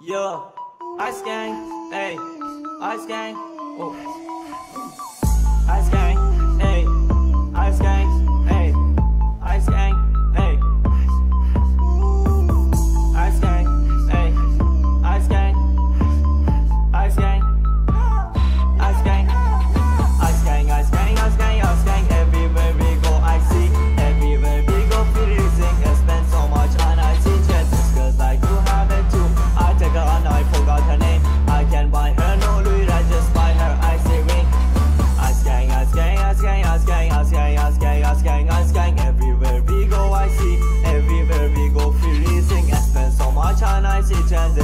Yo, Ice Gang, hey, Ice Gang, oh. Ice Gang.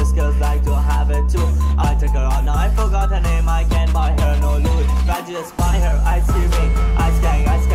this cause I don't have it too. I took her out, now I forgot her name. I can't buy her, no loot. Try to just buy her, I see me. I skank, I skank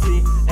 see.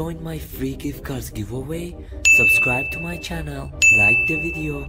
join my free gift cards giveaway, subscribe to my channel, like the video